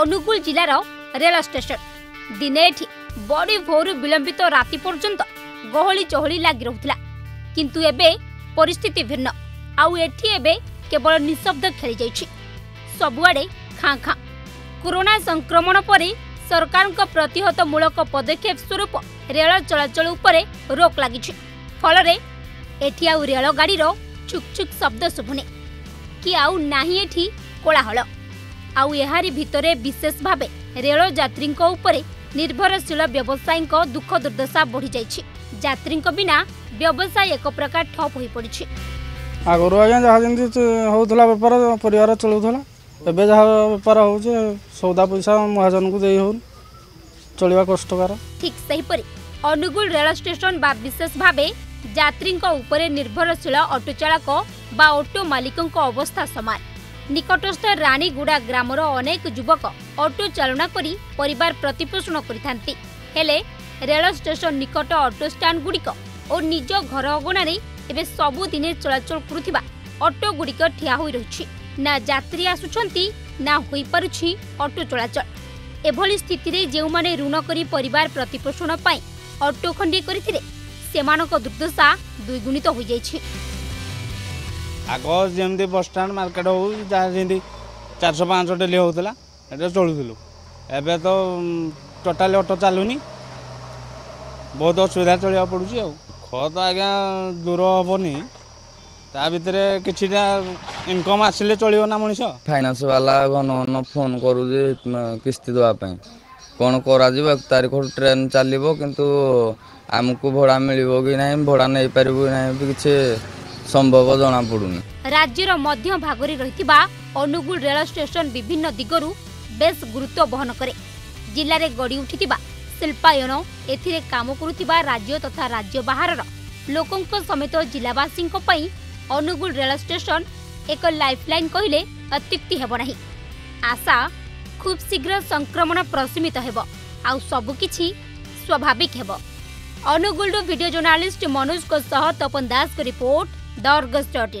ଅନୁଗୁଳ ଜିଲ୍ଲାର ରେଳ ଷ୍ଟେସନ। ଦିନେ ଏଠି ବଡ଼ି ଭୋରୁ ବିଳମ୍ବିତ ରାତି ପର୍ଯ୍ୟନ୍ତ ଗହଳି ଚହଳି ଲାଗି ରହୁଥିଲା। କିନ୍ତୁ ଏବେ ପରିସ୍ଥିତି ଭିନ୍ନ। ଆଉ ଏଠି ଏବେ କେବଳ ନିଶବ୍ଦ ଖେଳିଯାଇଛି। ସବୁଆଡ଼େ ଖାଁ ଖାଁ। କରୋନା ସଂକ୍ରମଣ ପରେ ସରକାରଙ୍କ ପ୍ରତିହତମୂଳକ ପଦକ୍ଷେପ ସ୍ୱରୂପ ରେଳ ଚଳାଚଳ ଉପରେ ରୋକ ଲାଗିଛି। ଫଳରେ ଏଠି ଆଉ ରେଳଗାଡ଼ିର ଛୁକ୍ ଛୁକ୍ ଶବ୍ଦ ଶୁଭୁନି। କି ଆଉ ନାହିଁ ଏଠି କୋଳାହଳ। ଆଉ ଏହାରି ଭିତରେ ବିଶେଷ ଭାବେ ରେଳ ଯାତ୍ରୀଙ୍କ ଉପରେ ନିର୍ଭରଶୀଳ ବ୍ୟବସାୟୀଙ୍କ ଦୁଃଖ ଦୁର୍ଦ୍ଦଶା ବଢ଼ିଯାଇଛି। ଯାତ୍ରୀଙ୍କ ବିନା ବ୍ୟବସାୟ ଏକ ପ୍ରକାର ଠପ୍ ହୋଇପଡ଼ିଛି। ଆଗରୁ ଆଜ୍ଞା ଯାହା ଯେମିତି ହଉଥିଲା ବେପାର ପରିବାର ଚଳୁଥିଲା। ଏବେ ଯାହା ବେପାର ହେଉଛି ସଉଦା ପଇସା ମହାଜନକୁ ଦେଇ ହେଉନି। ଚଳିବା କଷ୍ଟକର। ଠିକ୍ ସେହିପରି ଅନୁଗୁଳ ରେଳ ଷ୍ଟେସନ ବା ବିଶେଷ ଭାବେ ଯାତ୍ରୀଙ୍କ ଉପରେ ନିର୍ଭରଶୀଳ ଅଟୋ ଚାଳକ ବା ଅଟୋ ମାଲିକଙ୍କ ଅବସ୍ଥା ସମାନ। ନିକଟସ୍ଥ ରାଣୀଗୁଡ଼ା ଗ୍ରାମର ଅନେକ ଯୁବକ ଅଟୋ ଚାଳନା କରି ପରିବାର ପ୍ରତିପୋଷଣ କରିଥାନ୍ତି। ହେଲେ ରେଳ ଷ୍ଟେସନ ନିକଟ ଅଟୋ ଷ୍ଟାଣ୍ଡଗୁଡ଼ିକ ଓ ନିଜ ଘର ଅଗଣାରେ ଏବେ ସବୁଦିନେ ଚଳାଚଳ କରୁଥିବା ଅଟୋଗୁଡ଼ିକ ଠିଆ ହୋଇ ରହିଛି। ନା ଯାତ୍ରୀ ଆସୁଛନ୍ତି ନା ହୋଇପାରୁଛି ଅଟୋ ଚଳାଚଳ। ଏଭଳି ସ୍ଥିତିରେ ଯେଉଁମାନେ ଋଣ କରି ପରିବାର ପ୍ରତିପୋଷଣ ପାଇଁ ଅଟୋ ଖଣ୍ଡିଏ କରିଥିଲେ ସେମାନଙ୍କ ଦୁର୍ଦ୍ଦଶା ଦ୍ୱିଗୁଣିତ ହୋଇଯାଇଛି। ଆଗ ଯେମିତି ବସଷ୍ଟାଣ୍ଡ ମାର୍କେଟ ହଉ ଯାହା ଯେମିତି ଚାରିଶହ ପାଞ୍ଚଶହ ଡେଲି ହେଉଥିଲା ଏଟା ଚଳୁଥିଲୁ। ଏବେ ତ ଟୋଟାଲି ଅଟୋ ଚାଲୁନି। ବହୁତ ଅସୁବିଧା ଚଳିବାକୁ ପଡ଼ୁଛି ଆଉ। ଖତ ଆଜ୍ଞା ଦୂର ହେବନି। ତା ଭିତରେ କିଛିଟା ଇନକମ୍ ଆସିଲେ ଚଳିବ ନା ମଣିଷ? ଫାଇନାନ୍ସ ବାଲା ଘନ ଘନ ଫୋନ୍ କରୁଛି ଉଁ, କିସ୍ତି ଦେବା ପାଇଁ। କ'ଣ କରାଯିବ ଏକ ତାରିଖରୁ ଟ୍ରେନ୍ ଚାଲିବ କିନ୍ତୁ ଆମକୁ ଭଡ଼ା ମିଳିବ କି ନାହିଁ ଭଡ଼ା ନେଇପାରିବୁ କି ନାହିଁ ବି କିଛି ସମ୍ଭବ ଜଣାପଡ଼ୁନି ରାଜ୍ୟର ମଧ୍ୟ ଭାଗରେ ରହିଥିବା ଅନୁଗୁଳ ରେଳ ଷ୍ଟେସନ ବିଭିନ୍ନ ଦିଗରୁ ବେଶ୍ ଗୁରୁତ୍ୱ ବହନ କରେ। ଜିଲ୍ଲାରେ ଗଢ଼ି ଉଠିଥିବା ଶିଳ୍ପାୟନ ଏଥିରେ କାମ କରୁଥିବା ରାଜ୍ୟ ତଥା ରାଜ୍ୟ ବାହାରର ଲୋକଙ୍କ ସମେତ ଜିଲ୍ଲାବାସୀଙ୍କ ପାଇଁ ଅନୁଗୁଳ ରେଳ ଷ୍ଟେସନ ଏକ ଲାଇଫଲାଇନ୍ କହିଲେ ଅତ୍ୟୁକ୍ତି ହେବ ନାହିଁ। ଆଶା ଖୁବ୍ ଶୀଘ୍ର ସଂକ୍ରମଣ ପ୍ରଶମିତ ହେବ ଆଉ ସବୁକିଛି ସ୍ୱାଭାବିକ ହେବ। ଅନୁଗୁଳରୁ ଭିଡ଼ିଓ ଜର୍ଣ୍ଣାଲିଷ୍ଟ ମନୋଜଙ୍କ ସହ ତପନ ଦାସଙ୍କ ରିପୋର୍ଟ दौर गज डॉट